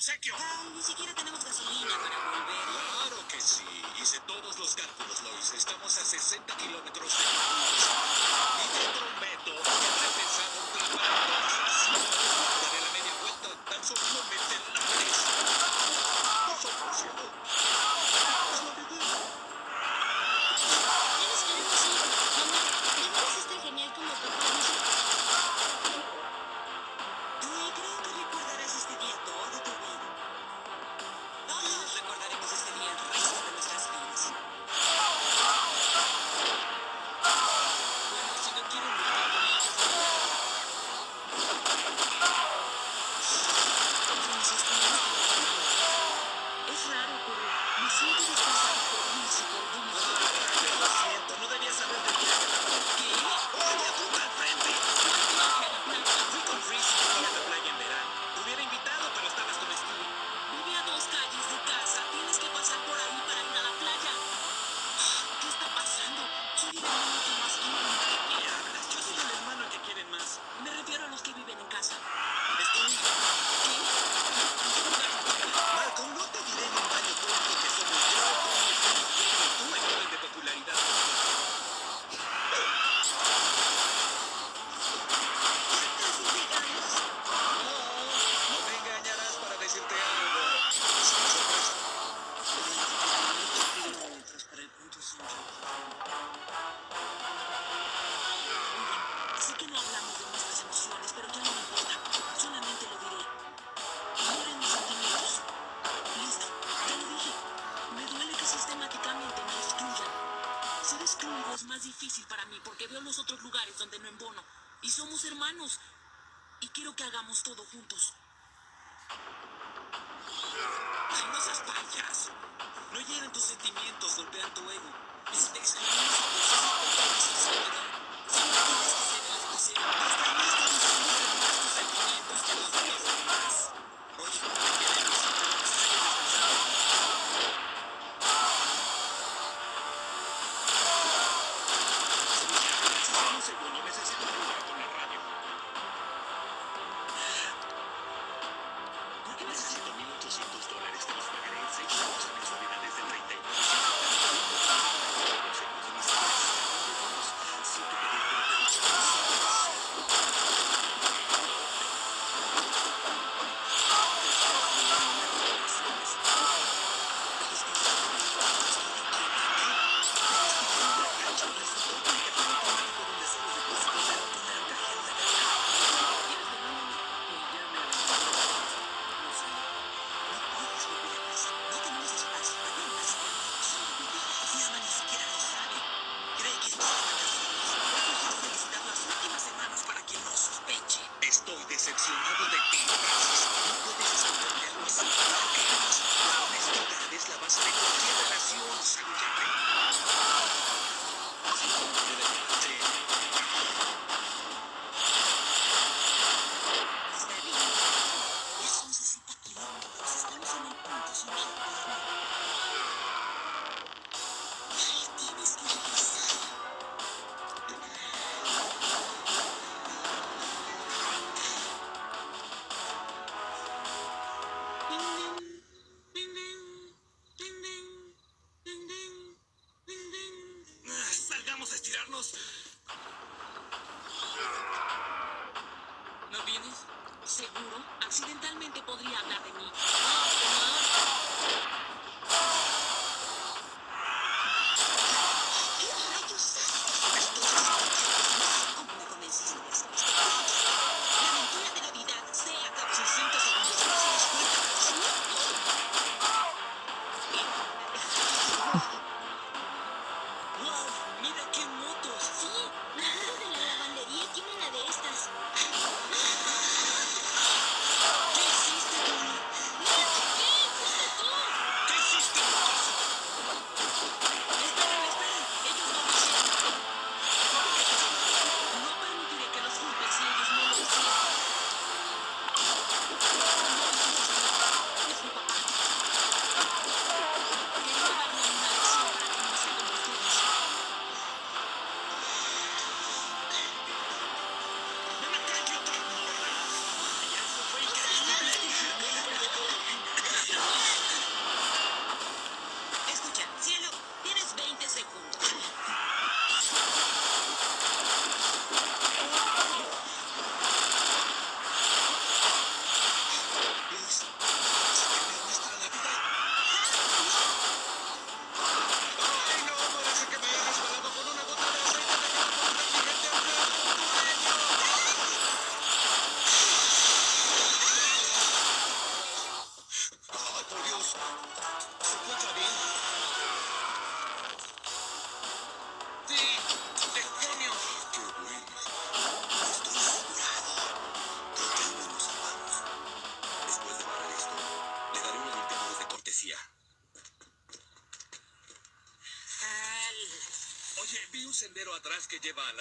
obsequio. Ay, ni siquiera tenemos gasolina para volver. ¿eh? Claro que sí. Hice todos los cálculos, Lois. Estamos a 60 kilómetros de... Sé que no hablamos de nuestras emociones, pero ya no me importa. Solamente lo diré. Mueren mis sentimientos. Listo. Ya lo dije. Me duele que sistemáticamente me excluyan. Ser excluido es más difícil para mí porque vemos otros lugares donde no embono. Y somos hermanos. Y quiero que hagamos todo juntos. Ay, no seas. No tus sentimientos, golpean tu ego. Mis experiencias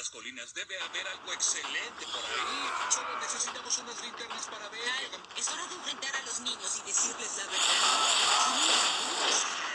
las colinas debe haber algo excelente por ahí. Solo necesitamos unas linternas para ver. Es hora de enfrentar a los niños y decirles la verdad.